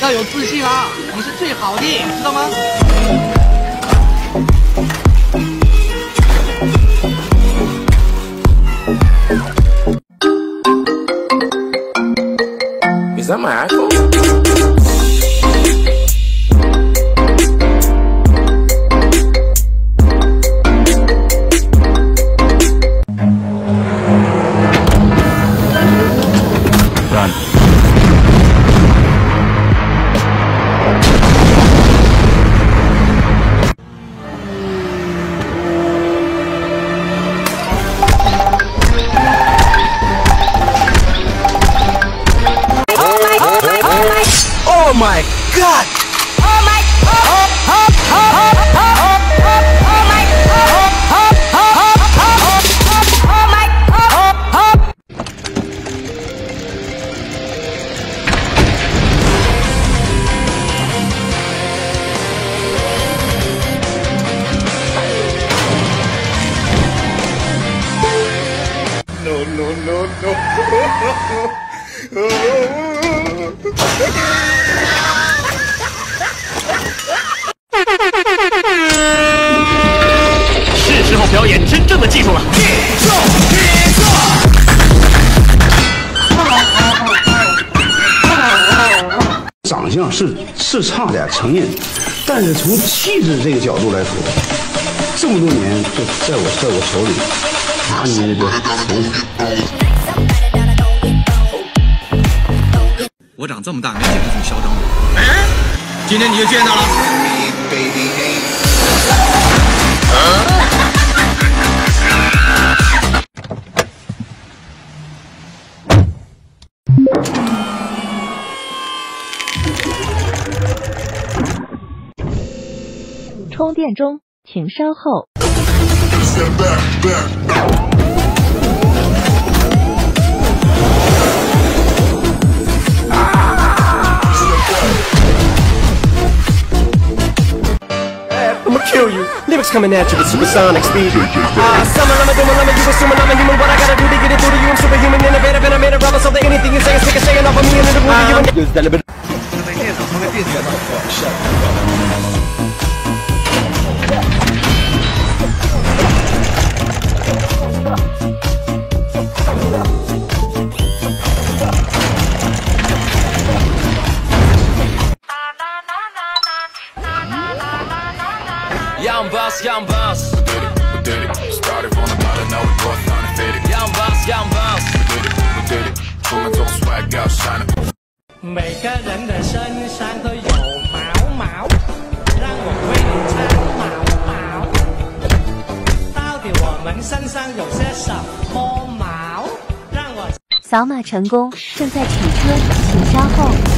要有自信啊！你是最好的，知道吗？Is that my iPhone? Oh my god! Oh my No, no, no, no. 是时候表演真正的技术了。长相是是差点承认，但是从气质这个角度来说，这么多年就在我在我手里拿捏的我长这么大没见过这么嚣张的。哎，今天你就见到了。充电中，请稍后。Kill you. Lyrics coming at you with supersonic speed. Ah, summer, I'm a doom, I'm a you assuming I'm a human. What I gotta do to get it through to you? I'm superhuman, innovative, and I made a rubber so that anything you say is taking shaking off of me and it'll move you. And 每个人的身上都有毛毛，让我为你穿毛毛。到底我们身上有些什么毛？让我。扫码成功，正在取车，请稍后。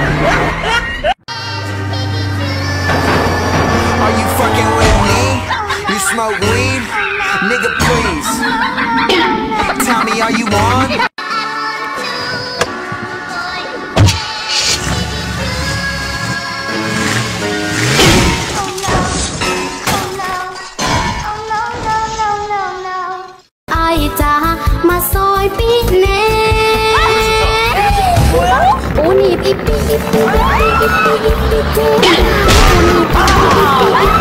啊